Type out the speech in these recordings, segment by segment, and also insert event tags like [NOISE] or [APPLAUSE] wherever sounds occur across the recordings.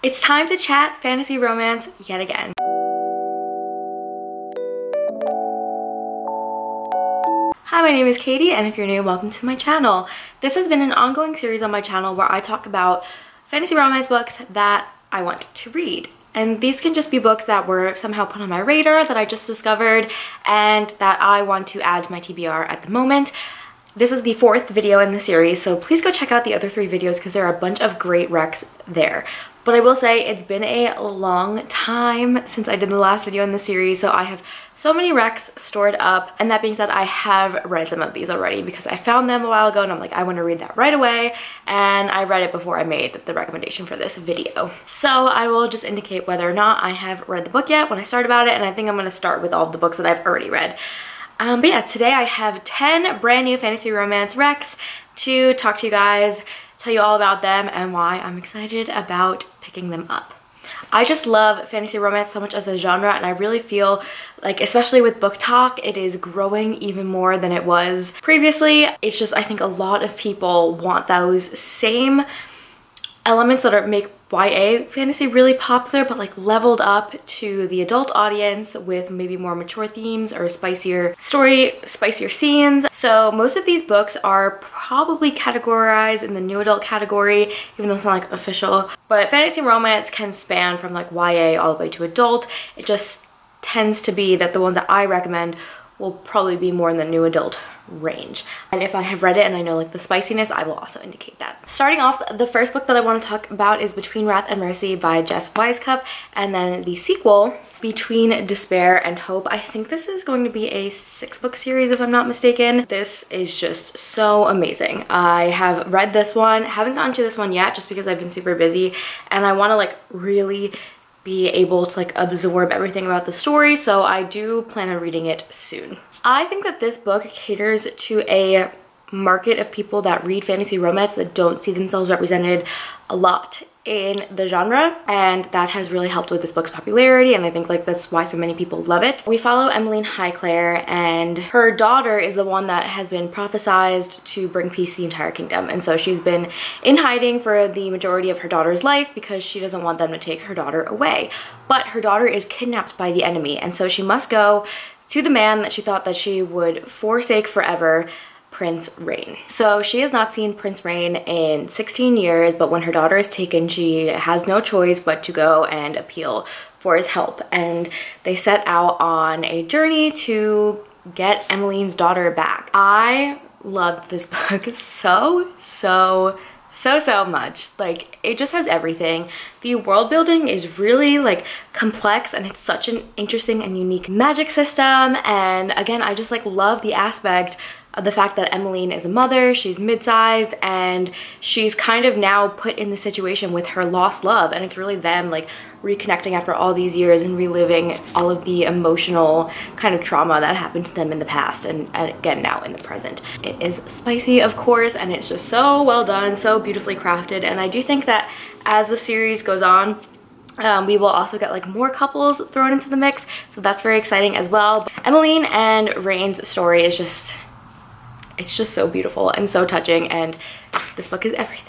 It's time to chat fantasy romance yet again. Hi, my name is Katie, and if you're new, welcome to my channel. This has been an ongoing series on my channel where I talk about fantasy romance books that I want to read. And these can just be books that were somehow put on my radar that I just discovered and that I want to add to my TBR at the moment. This is the fourth video in the series, so please go check out the other three videos because there are a bunch of great recs there. But I will say it's been a long time since I did the last video in the series, so I have so many recs stored up. And that being said, I have read some of these already because I found them a while ago and I'm like, I want to read that right away. And I read it before I made the recommendation for this video. So I will just indicate whether or not I have read the book yet when I start about it. And I think I'm going to start with all the books that I've already read. Um, but yeah, today I have 10 brand new fantasy romance recs to talk to you guys, tell you all about them and why I'm excited about picking them up. I just love fantasy romance so much as a genre and I really feel like especially with BookTok it is growing even more than it was previously. It's just I think a lot of people want those same elements that are make YA fantasy really popular but like leveled up to the adult audience with maybe more mature themes or spicier story, spicier scenes. So most of these books are probably categorized in the new adult category even though it's not like official. But fantasy romance can span from like YA all the way to adult. It just tends to be that the ones that I recommend will probably be more in the new adult range. And if I have read it and I know like the spiciness, I will also indicate that. Starting off, the first book that I want to talk about is Between Wrath and Mercy by Jess Weisskopf, and then the sequel, Between Despair and Hope. I think this is going to be a six book series if I'm not mistaken. This is just so amazing. I have read this one, haven't gotten to this one yet just because I've been super busy and I want to like really be able to like absorb everything about the story so I do plan on reading it soon. I think that this book caters to a market of people that read fantasy romance that don't see themselves represented a lot in the genre and that has really helped with this book's popularity and I think like that's why so many people love it. We follow Emmeline Highclere and her daughter is the one that has been prophesized to bring peace to the entire kingdom and so she's been in hiding for the majority of her daughter's life because she doesn't want them to take her daughter away. But her daughter is kidnapped by the enemy and so she must go to the man that she thought that she would forsake forever Prince Rain. So she has not seen Prince Rain in 16 years, but when her daughter is taken, she has no choice but to go and appeal for his help. And they set out on a journey to get Emmeline's daughter back. I loved this [LAUGHS] book so, so, so so much. Like it just has everything. The world building is really like complex and it's such an interesting and unique magic system. And again i just like love the aspect of the fact that Emmeline is a mother, she's mid-sized, and she's kind of now put in the situation with her lost love, and it's really them like reconnecting after all these years and reliving all of the emotional kind of trauma that happened to them in the past and, and again now in the present. It is spicy, of course, and it's just so well done, so beautifully crafted, and I do think that as the series goes on, um, we will also get like more couples thrown into the mix, so that's very exciting as well. Emmeline and Rain's story is just it's just so beautiful and so touching and this book is everything.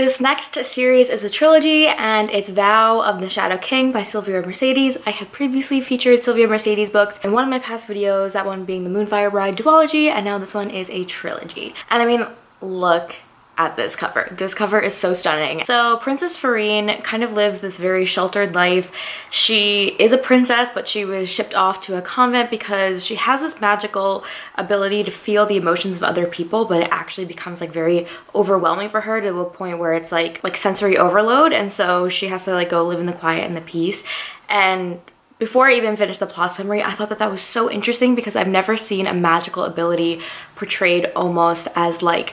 This next series is a trilogy and it's Vow of the Shadow King by Sylvia Mercedes. I have previously featured Sylvia Mercedes books in one of my past videos, that one being the Moonfire Bride duology, and now this one is a trilogy. And I mean, look at this cover. This cover is so stunning. So Princess Faraine kind of lives this very sheltered life. She is a princess, but she was shipped off to a convent because she has this magical ability to feel the emotions of other people, but it actually becomes like very overwhelming for her to a point where it's like, like sensory overload. And so she has to like go live in the quiet and the peace. And before I even finished the plot summary, I thought that that was so interesting because I've never seen a magical ability portrayed almost as like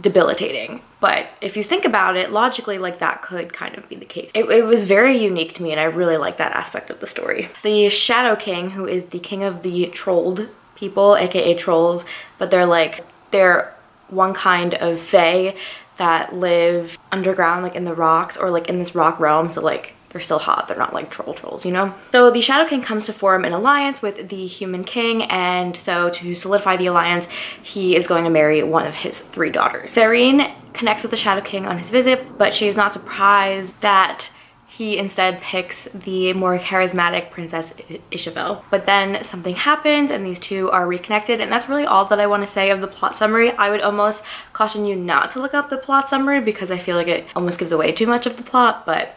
debilitating. But if you think about it, logically, like that could kind of be the case. It, it, was very unique to me and I really like that aspect of the story. The Shadow King, who is the king of the trolled people, aka trolls, but they're like, they're one kind of fae that live underground, like in the rocks or like in this rock realm. So like they're still hot. They're not like troll trolls, you know? So the Shadow King comes to form an alliance with the Human King and so to solidify the alliance, he is going to marry one of his three daughters. Faraine connects with the Shadow King on his visit, but she is not surprised that he instead picks the more charismatic Princess Isabel. But then something happens and these two are reconnected and that's really all that I want to say of the plot summary. I would almost caution you not to look up the plot summary because I feel like it almost gives away too much of the plot, but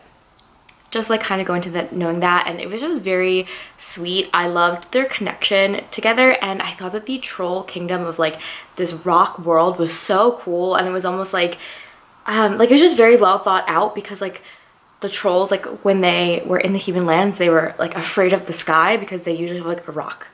just like kind of going to that knowing that and it was just very sweet. I loved their connection together and i thought that the troll kingdom of like this rock world was so cool and it was almost like um like it was just very well thought out because like the trolls like when they were in the human lands they were like afraid of the sky because they usually have like a rock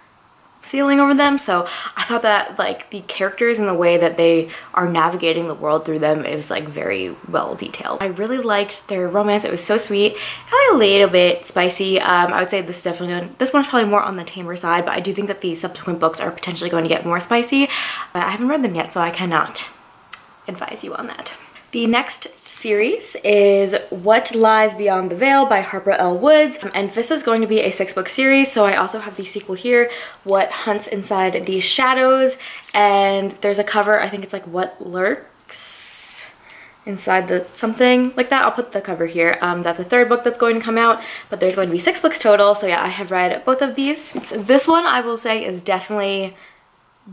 ceiling over them. So I thought that like the characters and the way that they are navigating the world through them was like very well detailed. I really liked their romance. It was so sweet. And a little bit spicy. Um, I would say this definitely this one's probably more on the tamer side but I do think that the subsequent books are potentially going to get more spicy. But I haven't read them yet so I cannot advise you on that. The next series is What Lies Beyond the Veil by Harper L. Woods. And this is going to be a six book series. So I also have the sequel here, What Hunts Inside the Shadows. And there's a cover, I think it's like What Lurks inside the something like that. I'll put the cover here. Um, that's the third book that's going to come out, but there's going to be six books total. So yeah, I have read both of these. This one I will say is definitely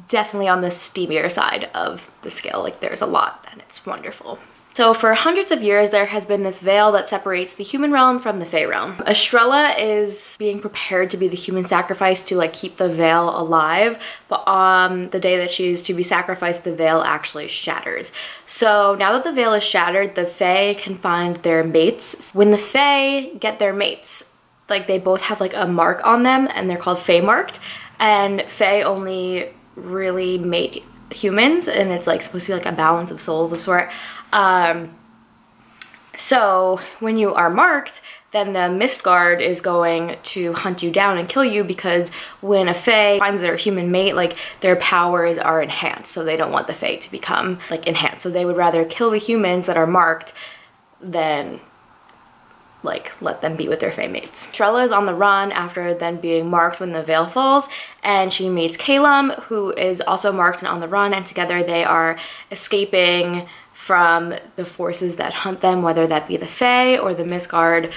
definitely on the steamier side of the scale. Like there's a lot and it's wonderful. So for hundreds of years, there has been this veil that separates the human realm from the Fae realm. Estrella is being prepared to be the human sacrifice to like keep the veil alive, but on the day that she is to be sacrificed, the veil actually shatters. So now that the veil is shattered, the Fae can find their mates. When the Fae get their mates, like they both have like a mark on them and they're called Fae marked, and Fae only really mate humans and it's like supposed to be like a balance of souls of sort. Um, so when you are marked, then the Mistguard is going to hunt you down and kill you because when a Fae finds their human mate, like their powers are enhanced. So they don't want the Fae to become like enhanced. So they would rather kill the humans that are marked than like let them be with their Fae mates. Estrella is on the run after then being marked when the veil falls and she meets Caelum who is also marked and on the run and together they are escaping from the forces that hunt them whether that be the Fae or the Mistguard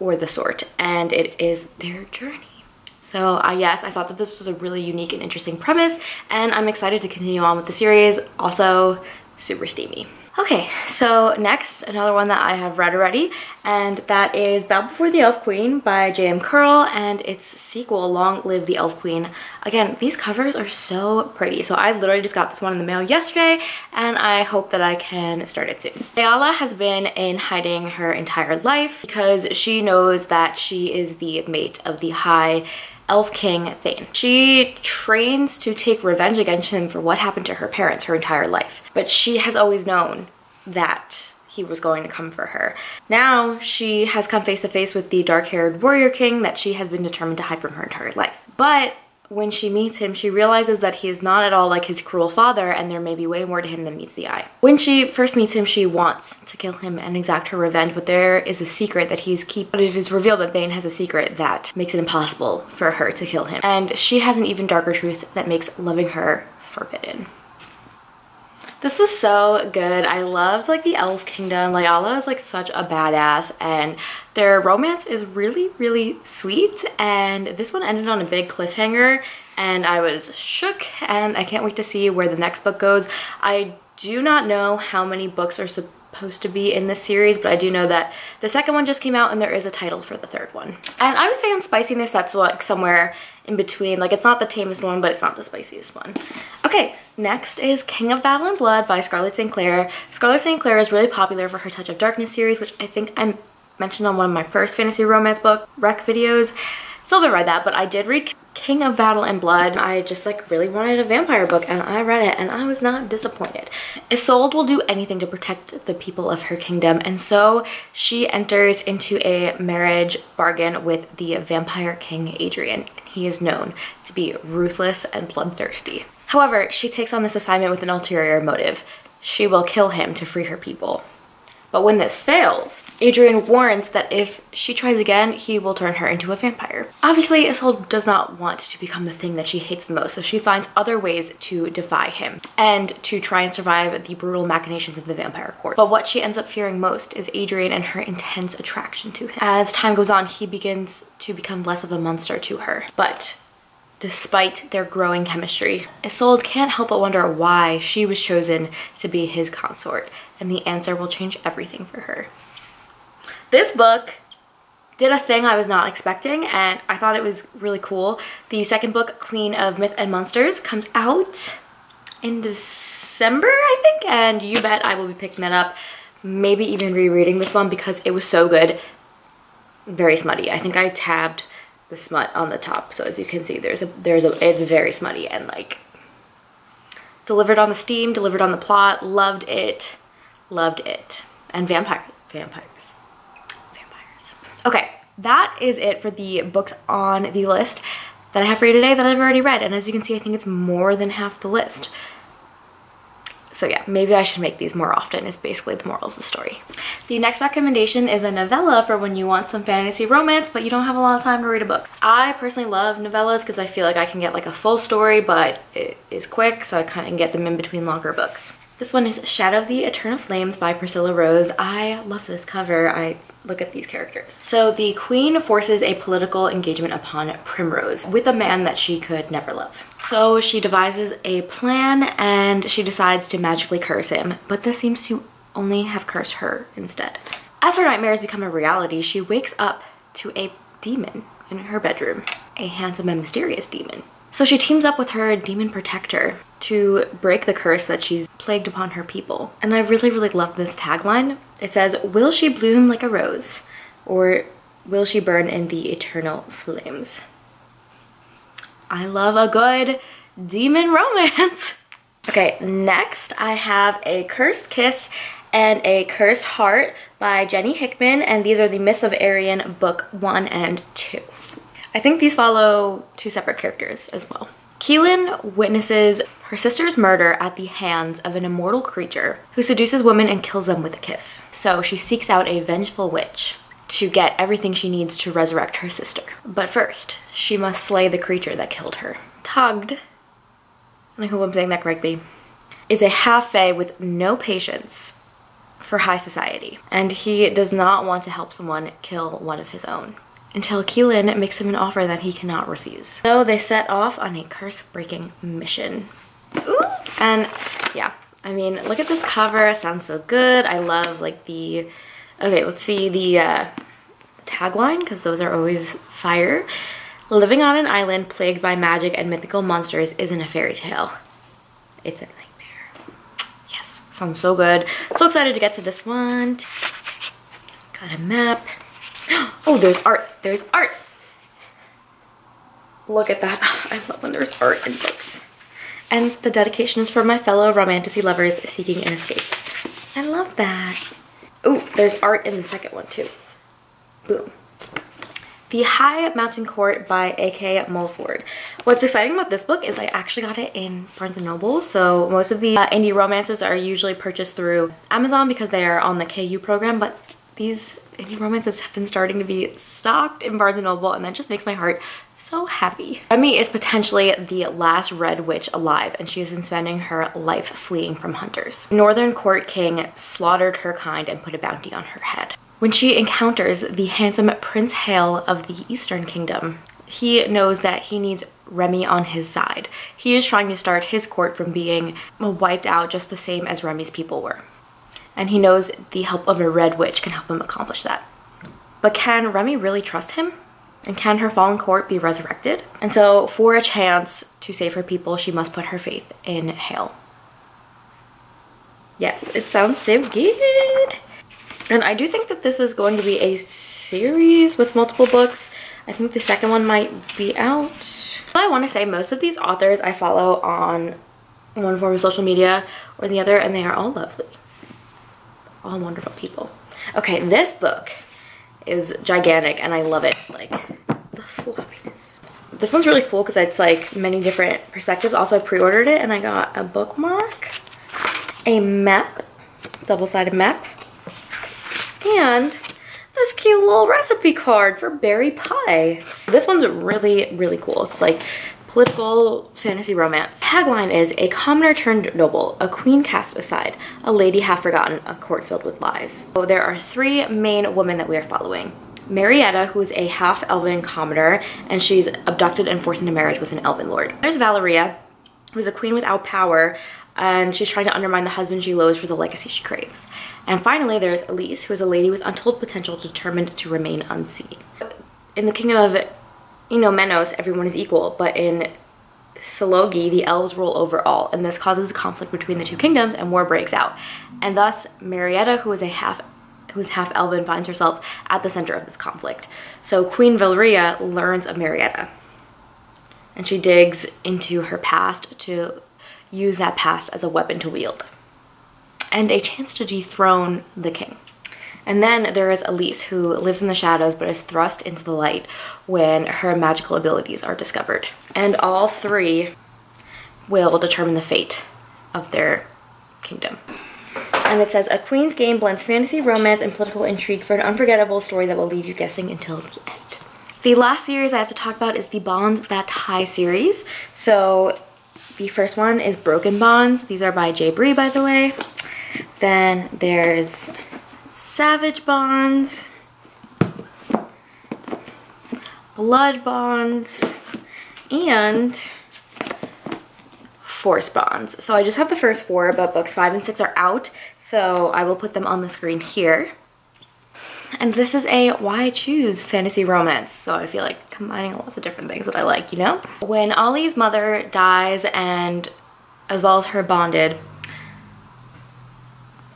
or the Sort and it is their journey. So uh, yes, I thought that this was a really unique and interesting premise and I'm excited to continue on with the series. Also super steamy. Okay, so next, another one that I have read already, and that is Bow Before the Elf Queen by J.M. Kearl and its sequel, Long Live the Elf Queen. Again, these covers are so pretty. So I literally just got this one in the mail yesterday, and I hope that I can start it soon. Ayala has been in hiding her entire life because she knows that she is the mate of the High Elf King Thane. She trains to take revenge against him for what happened to her parents her entire life. But she has always known that he was going to come for her. Now she has come face to face with the dark-haired warrior king that she has been determined to hide from her entire life. But when she meets him, she realizes that he is not at all like his cruel father and there may be way more to him than meets the eye. When she first meets him, she wants to kill him and exact her revenge, but there is a secret that he's keep. But it is revealed that Thane has a secret that makes it impossible for her to kill him. And she has an even darker truth that makes loving her forbidden. This was so good. I loved like the elf kingdom. Ayala is like such a badass and their romance is really, really sweet. And this one ended on a big cliffhanger and I was shook and I can't wait to see where the next book goes. I do not know how many books are supposed to be in this series, but I do know that the second one just came out and there is a title for the third one. And I would say on spiciness, that's like somewhere in between. Like it's not the tamest one, but it's not the spiciest one. Okay, next is King of and Blood by Scarlett St. Clair. Scarlett St. Clair is really popular for her Touch of Darkness series, which I think I mentioned on one of my first fantasy romance book rec videos. Still haven't read that, but I did read King of Battle and Blood. I just like really wanted a vampire book and I read it and I was not disappointed. Isolde will do anything to protect the people of her kingdom and so she enters into a marriage bargain with the vampire king Adrian. He is known to be ruthless and bloodthirsty. However, she takes on this assignment with an ulterior motive. She will kill him to free her people. But when this fails, Adrian warns that if she tries again, he will turn her into a vampire. Obviously, Isolde does not want to become the thing that she hates the most, so she finds other ways to defy him and to try and survive the brutal machinations of the vampire court. But what she ends up fearing most is Adrian and her intense attraction to him. As time goes on, he begins to become less of a monster to her. But despite their growing chemistry. Isolde can't help but wonder why she was chosen to be his consort, and the answer will change everything for her. This book did a thing I was not expecting and I thought it was really cool. The second book, Queen of Myth and Monsters, comes out in December, I think, and you bet I will be picking that up. Maybe even rereading this one because it was so good. Very smutty. I think I tabbed the smut on the top. So as you can see, there's a, there's a, it's very smutty and like delivered on the steam, delivered on the plot, loved it, loved it. And vampire, vampires, vampires. Okay, that is it for the books on the list that I have for you today that I've already read. And as you can see, I think it's more than half the list. So yeah, maybe I should make these more often is basically the moral of the story. The next recommendation is a novella for when you want some fantasy romance, but you don't have a lot of time to read a book. I personally love novellas because I feel like I can get like a full story, but it is quick, so I kind of get them in between longer books. This one is Shadow of the Eternal Flames by Priscilla Rose. I love this cover. I look at these characters. So the queen forces a political engagement upon Primrose with a man that she could never love. So she devises a plan and she decides to magically curse him, but this seems to only have cursed her instead. As her nightmares become a reality, she wakes up to a demon in her bedroom, a handsome and mysterious demon. So she teams up with her demon protector to break the curse that she's plagued upon her people. And I really, really love this tagline. It says, will she bloom like a rose or will she burn in the eternal flames? I love a good demon romance. [LAUGHS] Okay, next I have A Cursed Kiss and A Cursed Heart by Jenny Hickman, and these are the Myths of Airren book one and two. I think these follow two separate characters as well. Keelynn witnesses her sister's murder at the hands of an immortal creature who seduces women and kills them with a kiss. So she seeks out a vengeful witch to get everything she needs to resurrect her sister. But first, she must slay the creature that killed her. Tugged, I hope I'm saying that correctly, is a half-fae with no patience for high society. And he does not want to help someone kill one of his own until Keelynn makes him an offer that he cannot refuse. So they set off on a curse-breaking mission. Ooh. And yeah, I mean, look at this cover, it sounds so good. I love like the Okay, let's see the uh, tagline, because those are always fire. Living on an island plagued by magic and mythical monsters isn't a fairy tale. It's a nightmare. Yes, sounds so good. So excited to get to this one. Got a map. Oh, there's art. There's art. Look at that. [LAUGHS] I love when there's art in books. And the dedication is for my fellow romantasy lovers seeking an escape. I love that. Oh, there's art in the second one too. Boom. The High Mountain Court by A.K. Mulford. What's exciting about this book is I actually got it in Barnes & Noble. So most of the uh, indie romances are usually purchased through Amazon because they are on the KU program, but these indie romances have been starting to be stocked in Barnes & Noble and that just makes my heart so happy. Remy is potentially the last red witch alive and she has been spending her life fleeing from hunters. Northern Court King slaughtered her kind and put a bounty on her head. When she encounters the handsome Prince Hale of the Eastern Kingdom, he knows that he needs Remy on his side. He is trying to start his court from being wiped out just the same as Remy's people were. And he knows the help of a red witch can help him accomplish that. But can Remy really trust him? And can her fallen court be resurrected? And so for a chance to save her people, she must put her faith in Hale. Yes, it sounds so good. And I do think that this is going to be a series with multiple books. I think the second one might be out. I want to say most of these authors I follow on one form of social media or the other and they are all lovely. All wonderful people. Okay, this book is gigantic and I love it. Like the floppiness. This one's really cool because it's like many different perspectives. Also, I pre-ordered it and I got a bookmark, a map, double-sided map, and this cute little recipe card for berry pie. This one's really, really cool. It's like political fantasy romance. Tagline is a commoner turned noble, a queen cast aside, a lady half forgotten, a court filled with lies. So there are three main women that we are following. Marietta, who's a half-elven commoner, and she's abducted and forced into marriage with an elven lord. There's Valeria, who's a queen without power, and she's trying to undermine the husband she loathes for the legacy she craves. And finally, there's Elise, who is a lady with untold potential determined to remain unseen. In the kingdom of, you know, Menos, everyone is equal, but in Salogi, the elves rule over all, and this causes a conflict between the two kingdoms and war breaks out. And thus, Marietta, who is a half who's half elven, finds herself at the center of this conflict. So Queen Valeria learns of Marietta, and she digs into her past to use that past as a weapon to wield and a chance to dethrone the king. And then there is Elise, who lives in the shadows but is thrust into the light when her magical abilities are discovered. And all three will determine the fate of their kingdom. And it says, a queen's game blends fantasy, romance, and political intrigue for an unforgettable story that will leave you guessing until the end. The last series I have to talk about is the Bonds That Tie series. So the first one is Broken Bonds. These are by J. Bree, by the way. Then there's Savage Bonds, Blood Bonds, and Forced Bonds. So I just have the first four, but books five and six are out. So I will put them on the screen here. And this is a why I choose fantasy romance. So I feel like combining lots of different things that I like, you know? When Ollie's mother dies and as well as her bonded,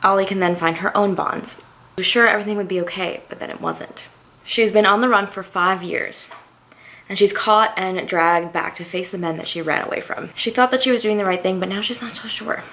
Ollie can then find her own bonds. Was sure everything would be okay, but then it wasn't. She's been on the run for five years and she's caught and dragged back to face the men that she ran away from. She thought that she was doing the right thing, but now she's not so sure.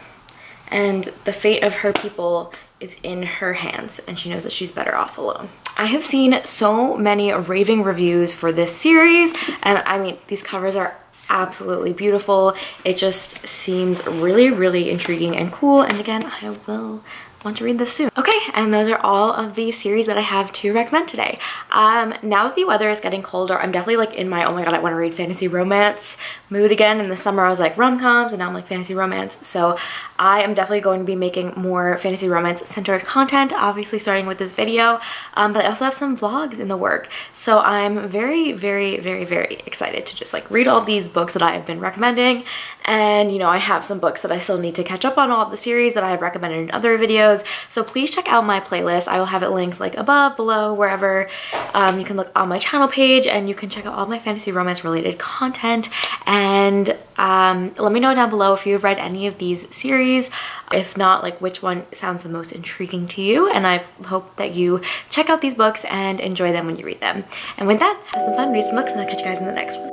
And the fate of her people is in her hands and she knows that she's better off alone. I have seen so many raving reviews for this series and I mean these covers are absolutely beautiful. It just seems really, really intriguing and cool. And again, I will want to read this soon. Okay, and those are all of the series that I have to recommend today. Um, now that the weather is getting colder, I'm definitely like in my, oh my god, I want to read fantasy romance mood again. In the summer, I was like rom-coms, and now I'm like fantasy romance. So I am definitely going to be making more fantasy romance centered content, obviously starting with this video, um, but I also have some vlogs in the work. So I'm very, very, very, very excited to just like read all these books that I have been recommending. And, you know, I have some books that I still need to catch up on all of the series that I have recommended in other videos videos. So please check out my playlist. I will have it linked like above, below, wherever. Um, you can look on my channel page and you can check out all my fantasy romance related content. And um, let me know down below if you've read any of these series. If not, like which one sounds the most intriguing to you. And I hope that you check out these books and enjoy them when you read them. And with that, have some fun, read some books, and I'll catch you guys in the next one.